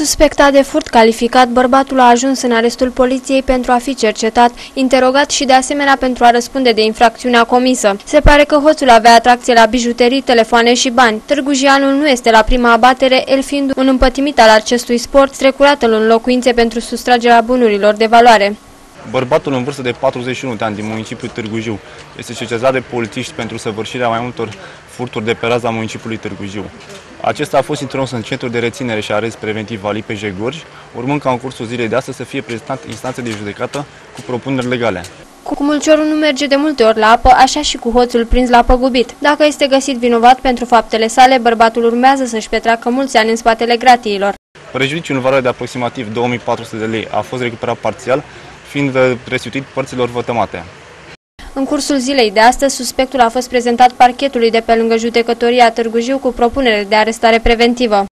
Suspectat de furt calificat, bărbatul a ajuns în arestul poliției pentru a fi cercetat, interogat și de asemenea pentru a răspunde de infracțiunea comisă. Se pare că hoțul avea atracție la bijuterii, telefoane și bani. Târgujianul nu este la prima abatere, el fiind un împătimit al acestui sport, strecurat în locuințe pentru sustragerea bunurilor de valoare. Bărbatul în vârstă de 41 de ani din municipiul Târgu Jiu este cercetat de polițiști pentru săvârșirea mai multor furturi de pe raza municipiului Târgu Jiu. Acesta a fost introdus în centrul de reținere și arest preventiv al IPJ Gorj, urmând ca în cursul zilei de astăzi să fie prezentat instanțe de judecată cu propuneri legale. Cu mulciorul nu merge de multe ori la apă, așa și cu hoțul prins la păgubit. Dacă este găsit vinovat pentru faptele sale, bărbatul urmează să-și petreacă mulți ani în spatele gratiilor. Prejudiciul în valoare de aproximativ 2400 de lei a fost recuperat parțial, fiind restituit părților vătămate. În cursul zilei de astăzi, suspectul a fost prezentat parchetului de pe lângă judecătoria Târgu Jiu cu propunere de arestare preventivă.